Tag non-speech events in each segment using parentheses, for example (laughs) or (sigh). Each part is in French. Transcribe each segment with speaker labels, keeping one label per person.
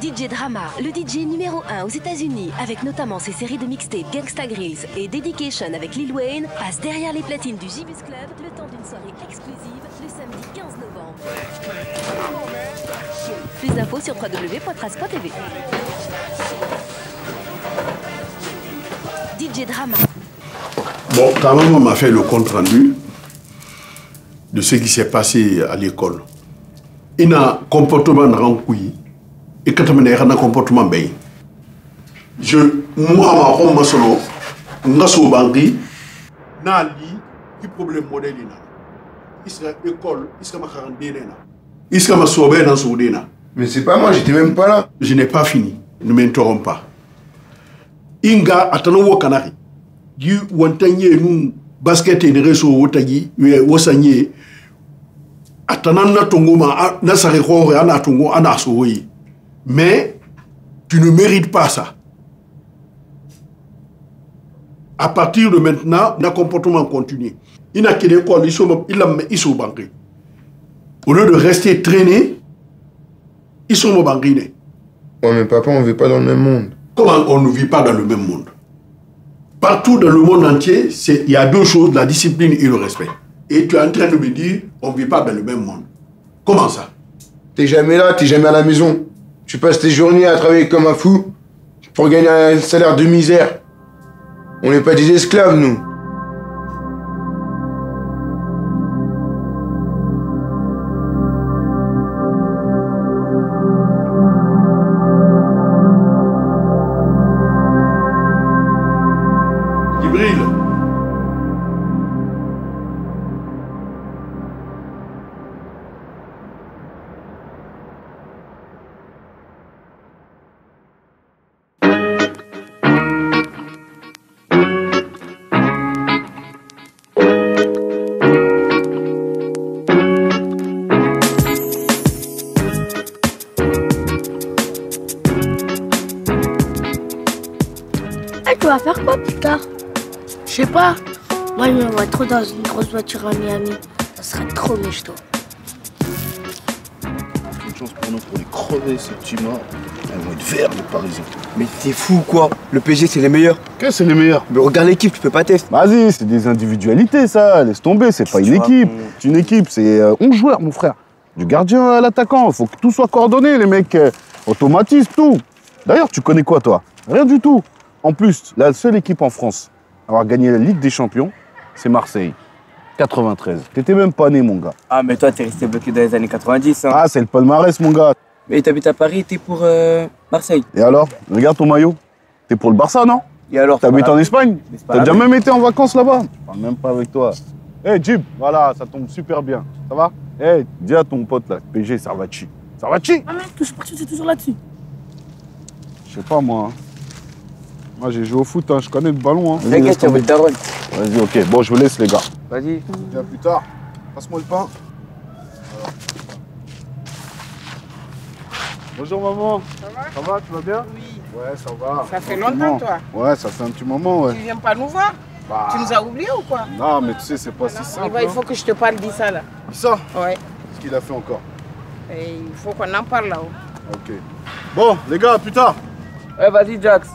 Speaker 1: DJ Drama, le DJ numéro 1 aux États-Unis, avec notamment ses séries de mixtapes Gangsta Grills et Dedication avec Lil Wayne, passe derrière les platines du Gibus Club le temps d'une soirée exclusive le samedi 15 novembre. Plus d'infos sur www.trace.tv. DJ Drama.
Speaker 2: Bon, quand même, on m'a fait le compte rendu de ce qui s'est passé à l'école. Il a un comportement de rencontre et quand on a un comportement bien. Je, suis dit, je suis banqui, na li, qui problème modèle ina. Iska école, iska ma kharandene na? Iska ma sobe na soudena.
Speaker 3: Mais c'est pas moi, j'étais même pas là.
Speaker 2: Je n'ai pas fini. Ne m'interromps pas. Inga atano wo kanari. Gi wantanye nu basket ni reso wotagi wosanye atanan na tongo ma na sare khore ana tongo ana soyi. Mais tu ne mérites pas ça. À partir de maintenant, le comportement continue. Il n'a qu'une école, il sont il sont banqués. Au lieu de rester traîné, ils sont banqués.
Speaker 3: Ouais, mais papa, on vit pas dans le même monde.
Speaker 2: Comment on ne vit pas dans le même monde? Partout dans le monde entier, il y a deux choses, la discipline et le respect. Et tu es en train de me dire, on ne vit pas dans le même monde. Comment ça?
Speaker 3: T'es jamais là, t'es jamais à la maison. Tu passes tes journées à travailler comme un fou pour gagner un salaire de misère. On n'est pas des esclaves, nous.
Speaker 4: Pas. Moi, je me vois trop dans une grosse voiture à Miami. Ça serait trop méchant.
Speaker 5: Une chance pour nous pour les crever ces petits morts. Ils vont être verts les Parisiens. Mais t'es fou ou quoi Le PSG c'est les meilleurs.
Speaker 2: Qu'est-ce que c'est les meilleurs
Speaker 5: Mais regarde l'équipe, tu peux pas tester.
Speaker 6: Vas-y, c'est des individualités, ça. Laisse tomber, c'est pas une équipe. C'est une équipe, c'est euh, 11 joueurs, mon frère. Du gardien à l'attaquant. Faut que tout soit coordonné, les mecs. euh, automatisme, tout. D'ailleurs, tu connais quoi, toi? Rien du tout. En plus, la seule équipe en France avoir gagné la Ligue des Champions, c'est Marseille. 93. T'étais même pas né, mon gars.
Speaker 7: Ah, mais toi, t'es resté bloqué dans les années 90. Hein.
Speaker 6: Ah, c'est le palmarès, mon gars.
Speaker 7: Mais t'habites à Paris, t'es pour euh, Marseille.
Speaker 6: Et alors? Regarde ton maillot. T'es pour le Barça, non?
Speaker 7: Et alors
Speaker 6: T'habites en Espagne? T'as déjà
Speaker 7: même.
Speaker 6: été en vacances là-bas? Je parle même pas avec toi. Eh Jib, voilà, ça tombe super bien. Ça va? Eh, dis à ton pote là, PG Sarvachi. Sarvachi
Speaker 4: Ah, mais touche pas, c'est toujours là-dessus.
Speaker 6: Je sais pas moi. hein. Moi j'ai joué au foot, hein, je connais le ballon. Hein.
Speaker 7: T'inquiète, daronne.
Speaker 6: Vas-y, ok. Bon, je vous laisse les gars.
Speaker 7: Vas-y.
Speaker 6: Viens plus tard. Passe-moi le pain. Bonjour maman. Ça va Ça va, tu vas bien
Speaker 8: Oui.
Speaker 6: Ouais, ça va.
Speaker 8: Ça fait longtemps, toi.
Speaker 6: Ouais, ça fait un petit moment, ouais.
Speaker 8: Tu viens pas nous voir
Speaker 6: Bah,
Speaker 8: Tu nous as oubliés ou quoi
Speaker 6: Non, mais tu sais, c'est pas si simple.
Speaker 8: il
Speaker 6: hein.
Speaker 8: faut que je te parle d'Issa là.
Speaker 6: Ça
Speaker 8: Ouais.
Speaker 6: Qu'est-ce qu'il a fait encore
Speaker 8: Et il faut qu'on en parle là-haut.
Speaker 6: Ok. Bon, les gars, à plus tard.
Speaker 7: Ouais, vas-y, Jax.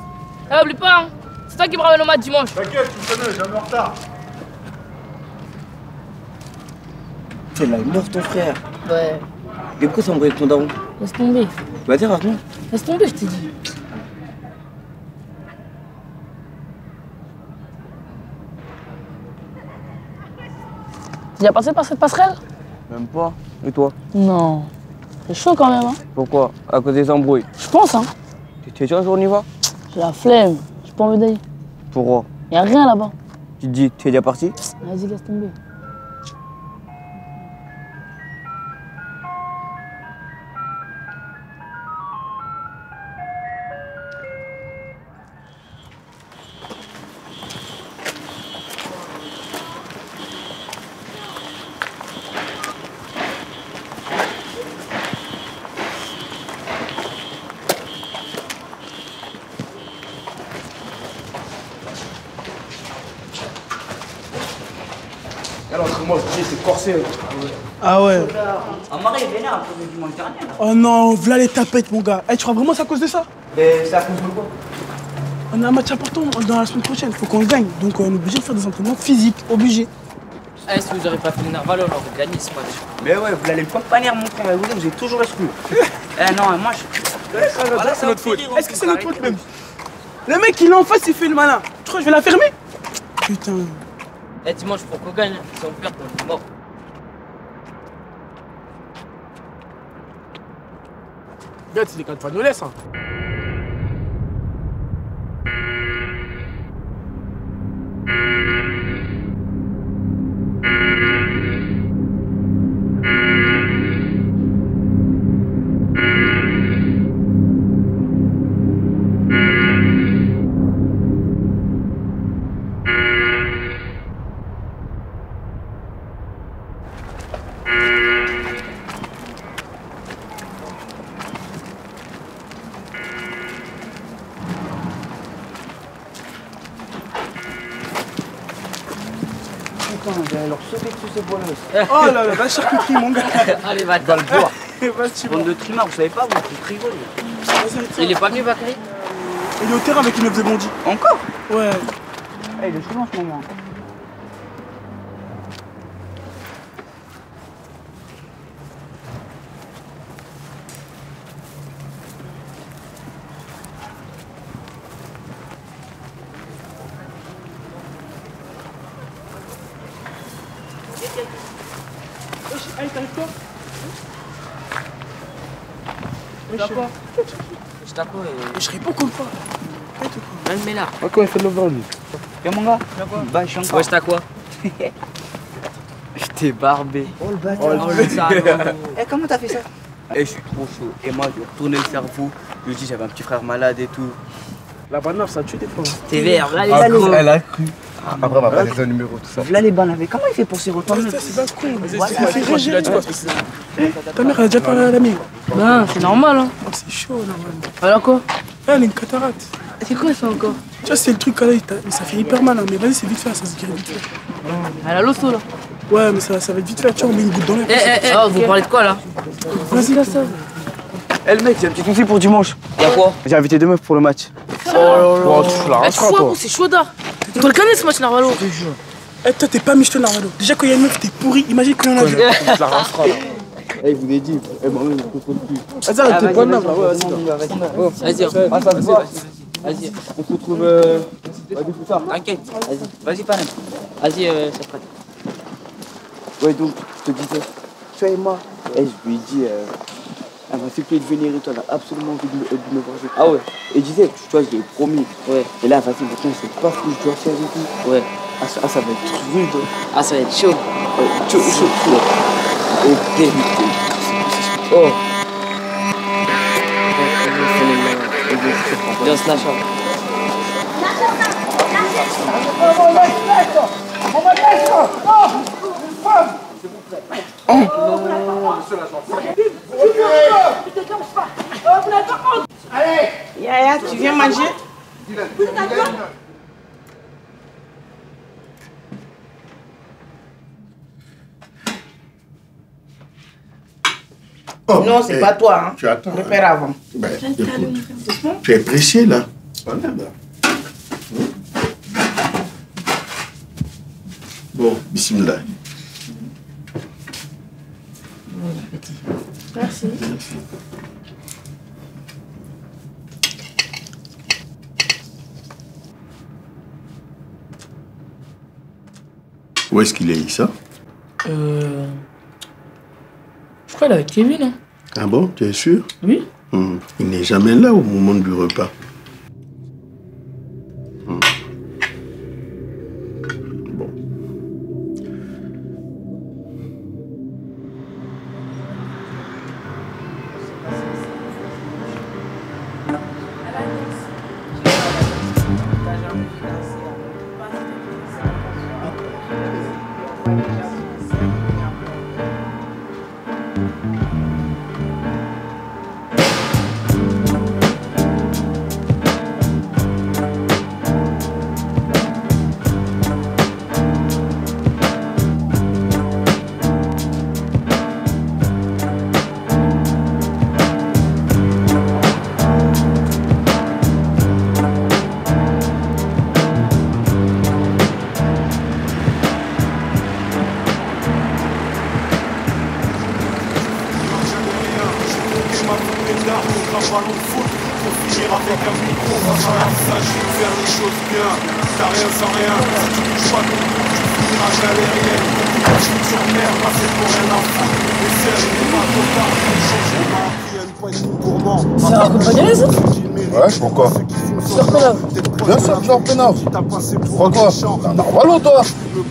Speaker 9: Eh, oublie pas, hein. c'est toi qui me ramène au match dimanche.
Speaker 2: T'inquiète, tu me connais, jamais en retard.
Speaker 7: C'est là, il mort ton frère.
Speaker 9: Ouais.
Speaker 7: Et pourquoi ça embrouille avec ton daron
Speaker 9: Laisse tomber.
Speaker 7: Vas-y, raconte.
Speaker 9: Laisse tomber, je t'ai dit. Tu as passé par cette passerelle?
Speaker 7: Même pas. Et toi?
Speaker 9: Non. C'est chaud quand même, hein.
Speaker 7: Pourquoi? À cause des embrouilles.
Speaker 9: Je pense, hein.
Speaker 7: Tu t'es dit un jour on y va?
Speaker 9: J'ai la flemme. J'ai pas envie d'aller.
Speaker 7: Pourquoi
Speaker 9: Y a rien là-bas.
Speaker 7: Tu te dis, tu es déjà parti?
Speaker 9: Vas-y, laisse tomber.
Speaker 5: Moi, je dis, c'est corsé.
Speaker 10: Ah ouais.
Speaker 11: Amara est vénère dimanche dernier. là.
Speaker 10: Oh non, voilà les tapettes, mon gars. Eh, tu crois vraiment que c'est à cause de ça?
Speaker 11: Mais c'est à cause de quoi?
Speaker 10: On a un match important dans la semaine prochaine, faut qu'on le gagne. Donc on est obligé de faire des entraînements physiques, obligé.
Speaker 12: Eh, si vous aurez pas fait le Narvalo, alors vous gagnez ce match.
Speaker 11: Mais ouais, vous allez me accompagner mon frère, vous j'ai toujours exclu. (laughs) eh non, moi je.
Speaker 10: Voilà, c'est notre faute. Est-ce que c'est notre faute même? Le mec, il est en face, il fait le malin. Tu crois que je vais la fermer? Putain.
Speaker 12: Eh, dimanche, faut qu'on gagne. Si on perd, on mort.
Speaker 10: Regarde, c'est les quatre nous laisse. Hein.
Speaker 11: Ces bolosses.
Speaker 10: Oh là là, va charcuterie, mon gars. (laughs)
Speaker 12: Allez, va
Speaker 11: le voir. (laughs) Bande de trimards, vous savez pas, vous faites rigoler.
Speaker 12: Il est pas venu, Bakary
Speaker 10: Il est au terrain avec une œuf de bandit.
Speaker 11: Encore?
Speaker 10: Ouais.
Speaker 11: Eh, il est chaud en ce moment.
Speaker 10: Allez, t'arrives quoi
Speaker 12: Je quoi Je t'as quoi
Speaker 10: Je pas comme ça.
Speaker 12: Même mais là.
Speaker 5: Ouais, comment il fait de l'overlay
Speaker 11: Y'a mon gars Bah, je suis encore.
Speaker 12: Ouais, je t'as quoi Je (laughs) t'ai barbé.
Speaker 11: Oh le bâtard.
Speaker 12: Oh le salaud.
Speaker 11: Eh, comment t'as fait ça
Speaker 7: Et je suis trop chaud. Et moi, je lui ai retourné le cerveau. Je lui ai dit, j'avais un petit frère malade et tout.
Speaker 10: La banane, ça tue des fois.
Speaker 12: T'es vert, là, les
Speaker 11: Ah.
Speaker 5: Elle a cru. Après, on va passer son numéro, tout ça.
Speaker 11: Là, les balles avec. Comment il fait pour s'y retourner
Speaker 10: c'est pas con. C'est. Ta mère, elle a déjà parlé à la mienne.
Speaker 9: Ben, c'est normal, hein.
Speaker 10: Oh, c'est chaud, normalement.
Speaker 9: Alors quoi?
Speaker 10: Elle a une cataracte.
Speaker 9: C'est quoi ça encore?
Speaker 10: Tu vois, c'est le truc là, ça fait hyper mal, hein, mais vas-y, c'est vite fait, ça se guérit vite fait.
Speaker 9: Elle a l'osso là.
Speaker 10: Ouais, mais ça, ça va être vite fait, tu vois, on met une goutte dans l'air.
Speaker 12: Eh, eh, eh, vous parlez de quoi là?
Speaker 10: Vas-y, là, ça?
Speaker 7: Eh le mec, j'ai un petit conseil pour dimanche.
Speaker 12: Y'a quoi?
Speaker 7: J'ai invité deux meufs pour le match.
Speaker 5: Oh, tu la
Speaker 9: Eh, tu bon, c'est chaudard. On doit le connaître ce match, Narvalo.
Speaker 10: Eh, toi, t'es pas Michel Narvalo. Déjà, quand il y a une meuf, t'es pourri. Imagine quand il y en a vu.
Speaker 5: Tu la rassera, là.
Speaker 7: Eh, je vous l'ai dit. Eh, moi-même, je contrôle plus.
Speaker 10: Vas-y, arrête, t'es pas là.
Speaker 7: Ouais, vas-y, vas-y.
Speaker 12: Vas-y,
Speaker 7: Ah,
Speaker 12: vas-y.
Speaker 7: On se retrouve euh, plus tard.
Speaker 12: T'inquiète, vas-y. Vas-y, Panem. Vas-y, euh, c'est prêt.
Speaker 7: Ouais, donc, je te disais, toi et moi, eh, je lui ai dit, euh, elle m'a supplié de venir et toi, elle a absolument envie de me, de me voir jouer. Ah ouais Et je disais, tu vois, je lui ai promis.
Speaker 12: Ouais,
Speaker 7: Et là, vas-y, maintenant, je sais pas ce que je dois faire et tout.
Speaker 12: ouais.
Speaker 7: Ah, ça, ah, ça va être rude.
Speaker 12: Ah, ça va être chaud.
Speaker 7: Ouais, chaud, chaud, chaud. Oh, putain. Oh.
Speaker 12: Viens,
Speaker 8: Yaya, tu viens manger
Speaker 2: Oh,
Speaker 8: Non, c'est
Speaker 2: eh,
Speaker 8: pas toi. Hein.
Speaker 2: Tu attends.
Speaker 8: Le
Speaker 2: hein.
Speaker 8: avant.
Speaker 2: Ben, écoute, tu es pressé là. Voilà, là. Bon, bismillah.
Speaker 9: Merci.
Speaker 2: Où est-ce qu'il est, Issa?
Speaker 9: Euh. Je crois qu'il est avec Kevin, hein.
Speaker 2: Ah bon, tu es sûr?
Speaker 9: Oui.
Speaker 2: Hmm. Il n'est jamais là au moment du repas.
Speaker 9: Leur.
Speaker 13: Pourquoi narvalo, toi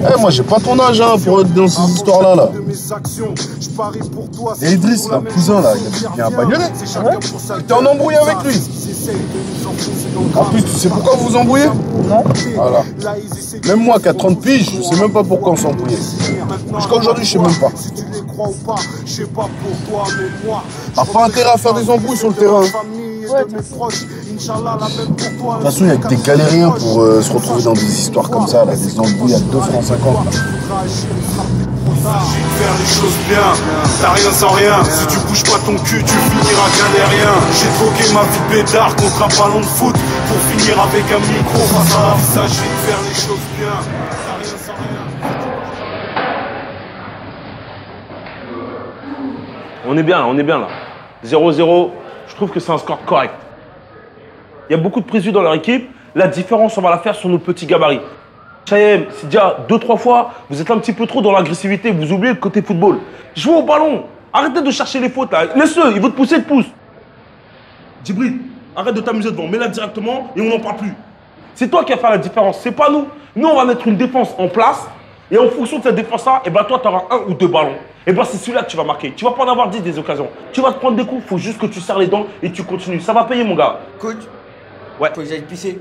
Speaker 13: Eh, moi, j'ai pas ton âge, hein, pour être dans ces histoires-là, là. Et Idriss, là, cousin, là, il y a un bagnolé. T'es en embrouille avec lui. En plus, tu sais pourquoi vous vous embrouillez Non. Voilà. Même moi, qui a 30 piges, je sais même pas pourquoi on s'embrouillait. Jusqu'à aujourd'hui, je sais même pas. T'as pas intérêt à faire des embrouilles sur le terrain. De toute façon, il n'y a que des galériens pour euh, se retrouver dans des histoires comme ça, là, des embrouilles à 2 francs 50. là.
Speaker 14: S'agit de faire les choses bien, t'as rien sans rien. Si tu bouges pas ton cul, tu finiras galérien. J'ai troqué ma vie de pétard contre un ballon de foot pour finir avec un micro face à la vie. S'agit de faire les choses bien, t'as rien sans rien.
Speaker 15: On est bien là, on est bien là. 0-0, je trouve que c'est un score correct. Il y a beaucoup de présus dans leur équipe. La différence, on va la faire sur nos petits gabarits. Chahem, c'est déjà deux, trois fois, vous êtes un petit peu trop dans l'agressivité, vous oubliez le côté football. Jouez au ballon, arrêtez de chercher les fautes là. Laisse-le, il veut te pousser, te pousse. Djibril, arrête de t'amuser devant, mets-la directement et on n'en parle plus. C'est toi qui vas faire la différence, c'est pas nous. Nous, on va mettre une défense en place et en fonction de cette défense-là, et ben toi, tu auras un ou deux ballons. Et ben c'est celui-là que tu vas marquer. Tu vas pas en avoir 10 des occasions. Tu vas te prendre des coups, faut juste que tu serres les dents et tu continues. Ça va payer, mon gars.
Speaker 7: Coach,
Speaker 15: Ouais.
Speaker 7: faut que j'aille pisser.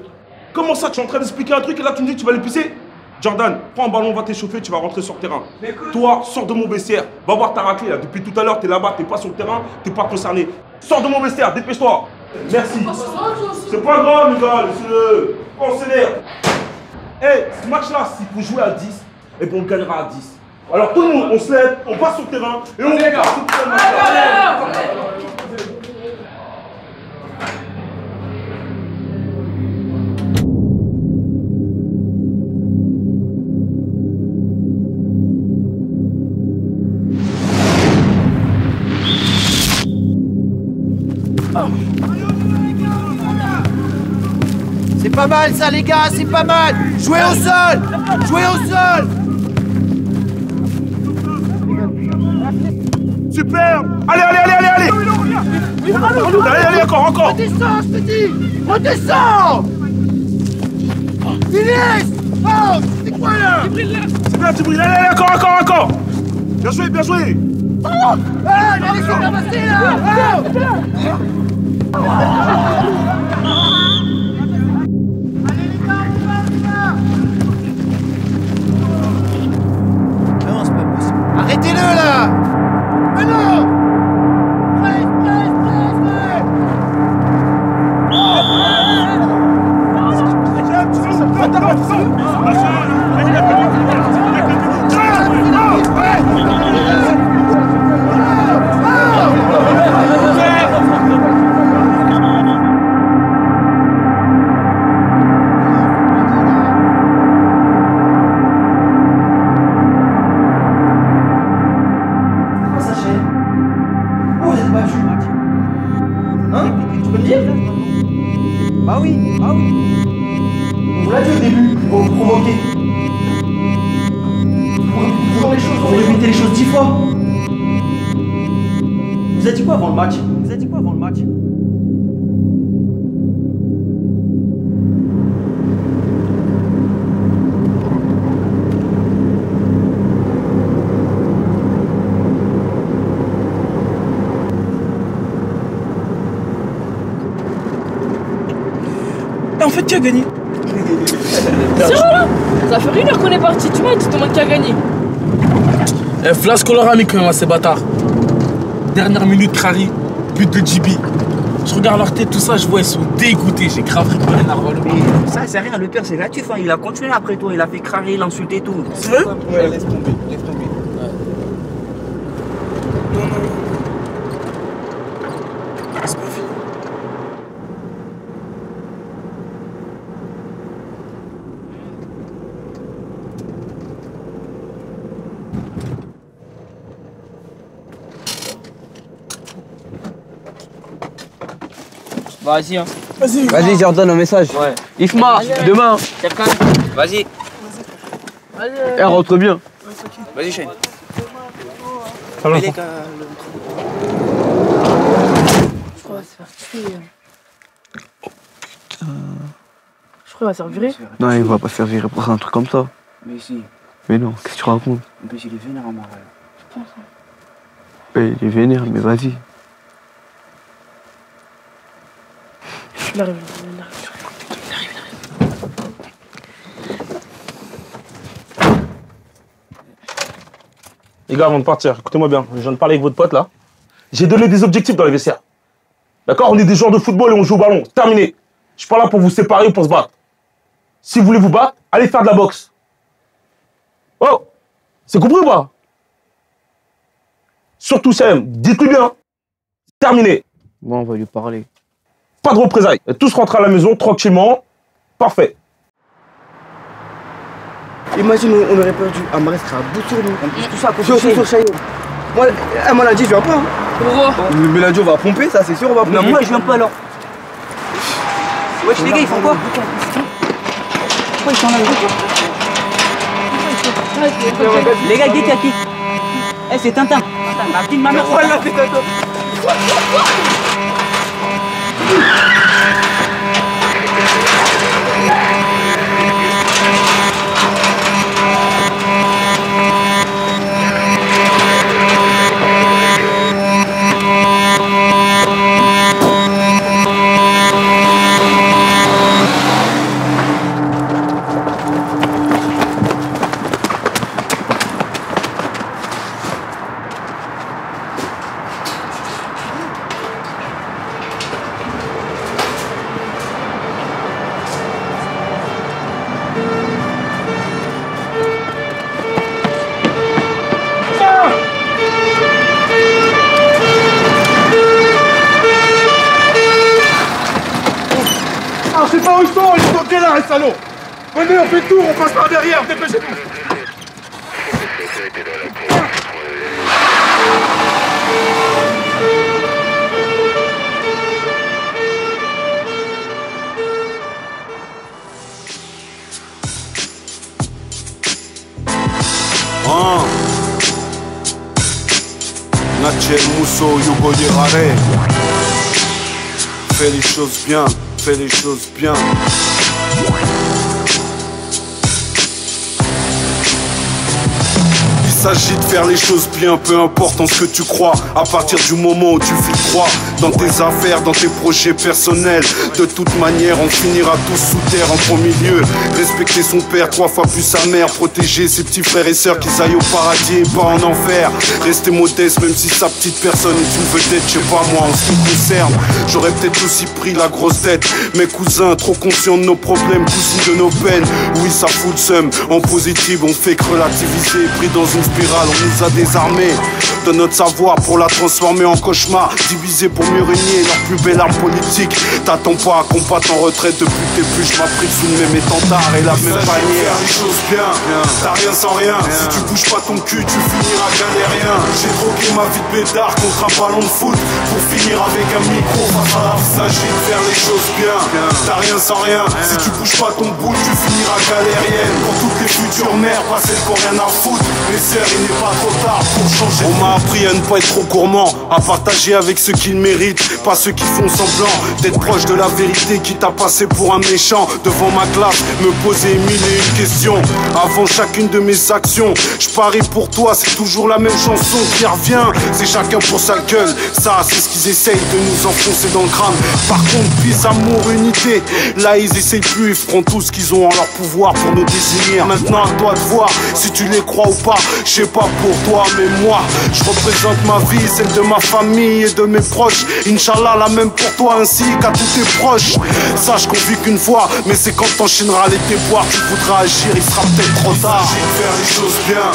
Speaker 15: Comment ça, tu es en train d'expliquer un truc et là tu me dis que tu vas l'épuiser Jordan, prends un ballon, va t'échauffer, tu vas rentrer sur le terrain. Toi, sors de mon vestiaire, va voir ta raclée là. Depuis tout à l'heure, t'es là-bas, t'es pas sur le terrain, t'es pas concerné. Sors de mon vestiaire, dépêche-toi. Merci. C'est pas grave, les gars, laissez-le. On s'énerve. Eh, ce match-là, s'il faut jouer à 10, et bon, on gagnera à 10. Alors tout le monde, on se lève, on passe sur le terrain et on regarde.
Speaker 3: C'est pas mal ça les gars, c'est pas mal Jouez au sol Jouez au sol
Speaker 15: Super. Allez, allez, allez, allez, allez. Allez, allez, encore, encore.
Speaker 3: Redescends, je te dis Redescends Oh C'est quoi là?
Speaker 15: C'est bien, Djibril, allez, allez, encore, encore, encore. Bien joué, bien joué.
Speaker 3: Oh Ah, il a laissé là. Oh Non, c'est pas possible. Arrêtez-le là
Speaker 7: vous. Vous répétez toujours les choses, vous répétez les choses dix fois. Vous avez dit quoi avant le match? Vous avez dit quoi avant le match?
Speaker 10: En fait, qui a gagné?
Speaker 9: Ça fait une heure qu'on est parti, tu vois, tu te demandes qui a gagné.
Speaker 10: Eh, a mis quand même à ces bâtards. Dernière minute, Crary, but de JB. Je regarde leur tête, tout ça, je vois, ils sont dégoûtés. J'ai grave récupéré Narvalo.
Speaker 7: Ça, c'est rien, le père, c'est gratuit. Hein. Il a continué après toi, il a fait crarer, il a insulté et tout.
Speaker 10: C'est vrai
Speaker 7: Ouais, laisse tomber, laisse tomber.
Speaker 10: C'est
Speaker 12: Vas-y, hein.
Speaker 7: Vas-y, je leur donne un message.
Speaker 12: Ouais.
Speaker 7: Ifma, demain.
Speaker 12: Vas-y.
Speaker 7: Elle rentre bien.
Speaker 12: Vas-y, Shane.
Speaker 10: Ça va,
Speaker 9: Je crois qu'il va se faire tuer. Je crois qu'il va se faire virer.
Speaker 7: Non, il va pas se faire virer pour un truc comme ça.
Speaker 12: Mais si.
Speaker 7: Mais non, qu'est-ce que tu racontes?
Speaker 12: Mais il est vénère en marre.
Speaker 7: Ouais, Il est vénère, mais vas-y.
Speaker 9: Il arrive, il arrive.
Speaker 15: Les gars, avant de partir, écoutez-moi bien. Je viens de parler avec votre pote là. J'ai donné des objectifs dans les vestiaires. D'accord On est des joueurs de football et on joue au ballon. Terminé. Je suis pas là pour vous séparer ou pour se battre. Si vous voulez vous battre, allez faire de la boxe. Oh C'est compris ou pas? Surtout Sam, dites-lui bien. Terminé.
Speaker 7: Bon, on va lui parler.
Speaker 15: Pas de représailles. Et tous rentrer à la maison tranquillement. Parfait.
Speaker 7: Imagine, on aurait perdu. Amara serait à bout sur nous. En plus, tout ça à
Speaker 11: Sur-. Moi, elle m'a dit, je viens pas. hein.
Speaker 12: Pourquoi
Speaker 11: Mais la on va pomper, ça c'est sûr, on va pomper.
Speaker 12: Mais moi, je viens pas alors. Wesh, les gars, ils font quoi? Pourquoi ils sont là, les gars? Les gars, dites à qui? Eh, c'est Tintin. Tintin, la petite ma mère.
Speaker 16: Thank (laughs) you. Où ils sont, heure, les salauds Venez, on fait le tour, on passe par derrière, dépêchez-vous.
Speaker 14: Hein? Mousso, Yugo. Fais les choses bien, fais les choses bien. S'agit de faire les choses bien, peu importe en ce que tu crois. À partir du moment où tu fais croire dans tes affaires, dans tes projets personnels. De toute manière, on finira tous sous terre en premier lieu. Respecter son père, trois fois plus sa mère. Protéger ses petits frères et sœurs qu'ils aillent au paradis et pas en enfer. Rester modeste, même si sa petite personne est une vedette, je sais pas moi, en ce qui me concerne. J'aurais peut-être aussi pris la grosse tête. Mes cousins, trop conscients de nos problèmes, cousins de nos peines. Oui, ça fout le seum. En positif, on fait que relativiser. Pris dans une spirale, on nous a désarmés. De notre savoir pour la transformer en cauchemar. Diviser pour mieux régner leur plus belle arme politique. T'attends pas à combattre en retraite depuis t'es plus. Je m'appris sous le même étendard et la même panière. les choses bien, t'as rien sans rien. Si tu bouges pas ton cul, tu finiras galérien. J'ai troqué ma vie de pétard contre un ballon de foot. Pour finir avec un micro la Il s'agit de faire les choses bien, t'as rien sans rien. Si tu bouges pas ton bout, tu finiras galérienne. Pour toutes les futures mères, pas celles qui ont rien à foutre. Mes sœurs, il n'est pas trop tard pour changer. On m'a appris à ne pas être trop gourmand, à partager avec ceux qui le méritent, pas ceux qui font semblant d'être proche de la vérité, qui t'a passé pour un méchant devant ma classe, me poser mille et une questions avant chacune de mes actions. Je parie pour toi, c'est toujours la même chanson qui revient. C'est chacun pour sa gueule, ça c'est qu'ils essayent de nous enfoncer dans le crâne. Par contre, peace, amour, unité, là ils essayent plus, ils feront tout ce qu'ils ont en leur pouvoir pour nous désigner. Maintenant à toi de voir si tu les crois ou pas. Je sais pas pour toi, mais moi, je représente ma vie, celle de ma famille et de mes proches. Inch'Allah, la même pour toi ainsi qu'à tous tes proches. Sache qu'on vit qu'une fois, mais c'est quand t'enchaîneras les déboires, tu voudras agir, il sera peut-être trop tard. De faire les choses bien,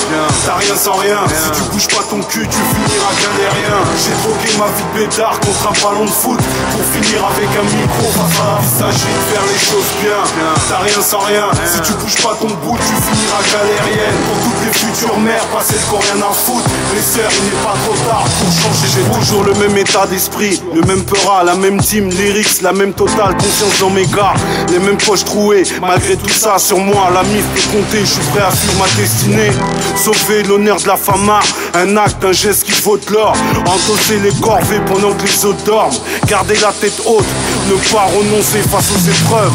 Speaker 14: t'as rien sans rien. Si tu bouges pas ton cul, tu finiras galérien. J'ai troqué ma vie de bédard contre un ballon de foot. Pour finir avec un micro à vie S'agit de faire les choses bien. T'as rien sans rien. Si tu bouges pas ton bout tu finiras galérienne. Pour toutes les futures mères passer le corps rien à foutre. Les sœurs il n'est pas trop tard pour changer. J'ai toujours le même état d'esprit. Le même peura, la même team, lyrics, la même totale Confiance dans mes gars, les mêmes poches trouées. Malgré tout ça sur moi la mise est comptée. Je suis prêt à suivre ma destinée. Sauver l'honneur de la fama Un acte, un geste qui vaut de l'or. Endosser les corvées pendant que les autres Garder la tête haute, ne pas renoncer face aux épreuves.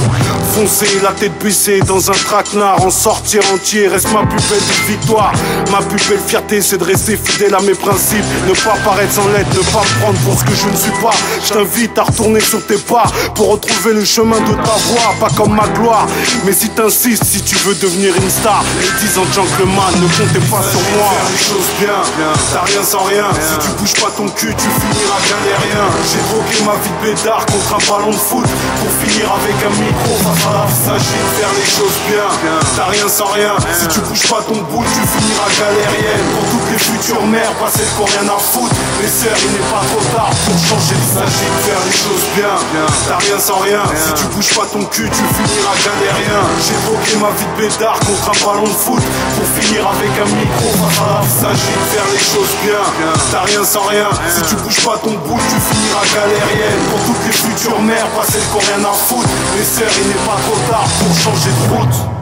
Speaker 14: Foncer la tête baissée dans un traquenard En sortir entier reste ma plus belle des victoires. Ma plus belle fierté c'est de rester fidèle à mes principes. Ne pas paraître sans lettre, ne pas me prendre pour ce que je ne suis pas. Je t'invite à retourner sur tes pas Pour retrouver le chemin de ta voie Pas comme ma gloire. Mais si t'insistes, si tu veux devenir une star Les 10 ans de gentleman, ne comptez pas sur moi. Faire les choses bien, t'as rien sans rien. Si tu bouges pas ton cul, tu finiras galérien J'ai troqué ma vie de bédard contre un ballon de foot. Pour finir avec un micro face à S'agit de faire les choses bien, t'as rien sans rien. Si tu bouges pas ton bout, tu finiras galérienne. Pour toutes les futures mères, passer pour rien à foutre. Les sœurs, il n'est pas trop tard pour changer Il s'agit de faire les choses bien, t'as rien sans rien. Si tu bouges pas ton cul, tu finiras galérien J'ai troqué ma vie de bédard contre un ballon de foot. Pour finir avec un micro face à S'agit de faire les choses bien, t'as rien sans rien. Si tu bouges pas bout, tu finiras galérienne. Pour toutes les futures mères, passer le corps rien à foutre Les sœurs, il n'est pas trop tard pour changer de route